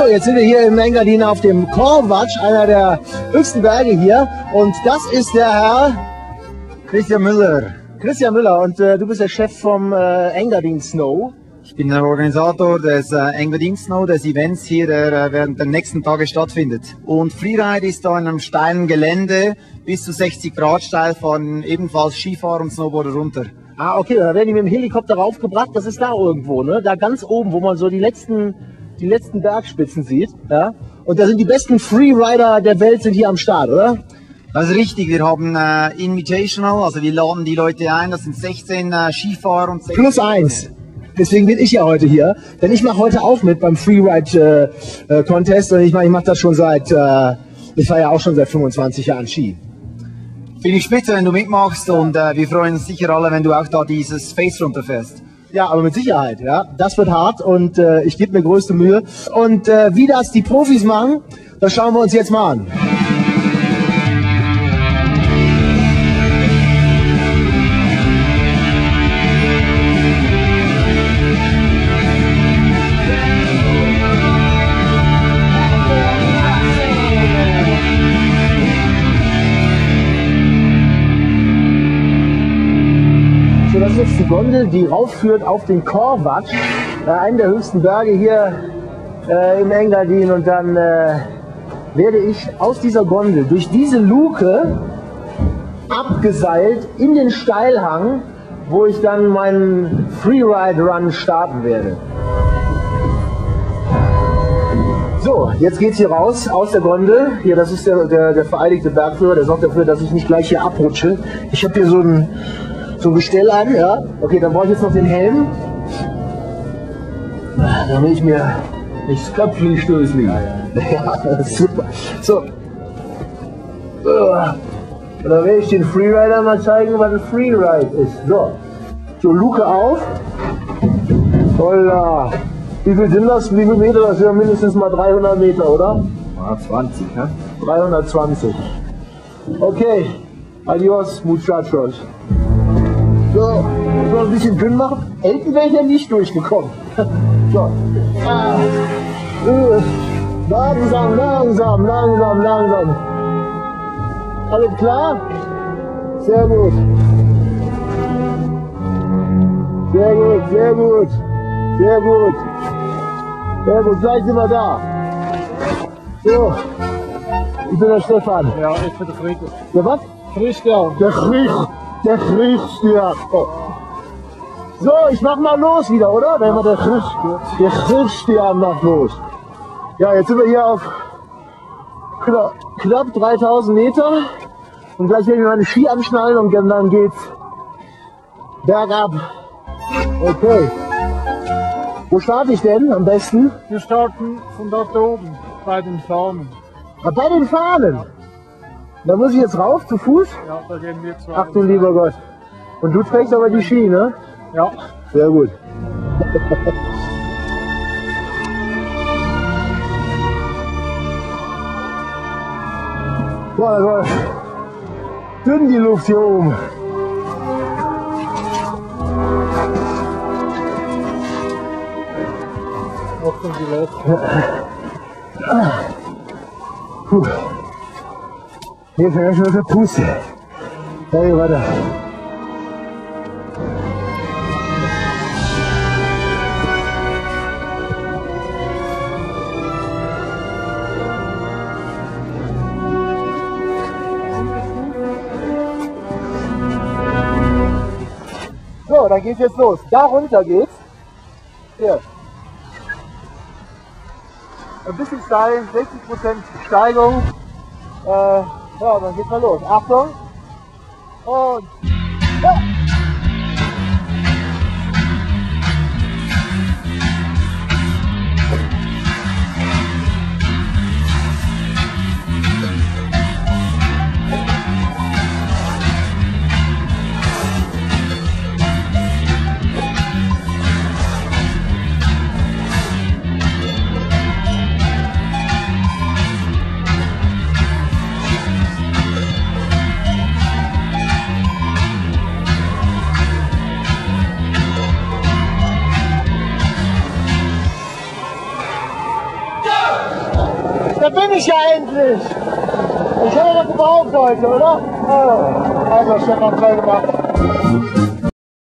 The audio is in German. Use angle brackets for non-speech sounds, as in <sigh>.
jetzt sind wir hier im Engadin auf dem Korvatsch, einer der höchsten Berge hier. Und das ist der Herr Christian Müller. Christian Müller. Und äh, du bist der Chef vom äh, Engadin Snow. Ich bin der Organisator des äh, Engadin Snow, des Events hier, der äh, während der nächsten Tage stattfindet. Und Freeride ist da in einem steilen Gelände, bis zu 60 Grad steil, fahren ebenfalls Skifahrer und Snowboarder runter. Ah, okay, da werden die mit dem Helikopter raufgebracht. Das ist da irgendwo, ne? Da ganz oben, wo man so die letzten, die letzten Bergspitzen sieht. Ja? Und da sind die besten Freerider der Welt sind hier am Start, oder? Das ist richtig, wir haben äh, Invitational, also wir laden die Leute ein, das sind 16 äh, Skifahrer und 16 Plus eins. Deswegen bin ich ja heute hier, denn ich mache heute auch mit beim Freeride äh, äh, Contest und ich meine, ich mache das schon seit, äh, ich fahre ja auch schon seit 25 Jahren Ski. Finde ich spitze, wenn du mitmachst und äh, wir freuen uns sicher alle, wenn du auch da dieses Face runterfährst. Ja, aber mit Sicherheit, ja. Das wird hart und äh, ich gebe mir größte Mühe. Und äh, wie das die Profis machen, das schauen wir uns jetzt mal an. Das ist jetzt die Gondel, die raufführt auf den Korvatsch, äh, einen der höchsten Berge hier äh, im Engadin. Und dann äh, werde ich aus dieser Gondel durch diese Luke abgeseilt in den Steilhang, wo ich dann meinen Freeride-Run starten werde. So, jetzt geht's hier raus aus der Gondel. Hier, das ist der, der, der vereidigte Bergführer, der sorgt dafür, dass ich nicht gleich hier abrutsche. Ich habe hier so ein, so ein Gestell an, ja. Okay, dann brauche ich jetzt noch den Helm. Damit ich mir nicht Köpfchen stößen. Ja, <laughs> ja. super. So. Und dann werde ich den Freerider mal zeigen, was ein Freeride ist. So. So, Luke auf. Holla. Wie viel sind das? Wie viele Meter? Das sind ja mindestens mal 300 Meter, oder? 20, ne? 320. Okay. Adios, muchachos. So, muss man ein bisschen dünn machen. Elten wäre ich ja nicht durchgekommen. <laughs> so. Ah. Langsam, langsam, langsam, langsam. Alles klar? Sehr gut. Sehr gut, sehr gut. Sehr gut. Sehr gut, gleich sind wir da. So. Ich bin der Stefan. Ja, ich bin der Friedrich. Der was? Christian. Der Krieg, der Kriegsstern. Oh. So, ich mach mal los wieder, oder? Wenn wir der Krieg, der Kriegsstern macht los. Ja, jetzt sind wir hier auf knapp, knapp 3000 Meter und gleich werde ich meine Ski anschnallen und dann geht's bergab. Okay. Wo starte ich denn am besten? Wir starten von dort oben, bei den Fahnen. Bei den Fahnen. Da muss ich jetzt rauf zu Fuß? Ja, da gehen wir zwei. Ach du lieber Gott. Und du trägst aber die Ski, ne? Ja, Sehr gut. <laughs> Boah, das war dünn die Luft hier oben. Achtung, die letzte. Puh. Hier ist ja schon was der Puste. Hey, warte. So, dann geht's jetzt los. Da runter geht's. Hier. Ein bisschen steil, 60% Steigung. Äh, ja, dann geht's mal los. Achtung. Und. Ja. Da bin ich ja endlich. Ich hätte doch gebraucht heute, oder? Gemacht.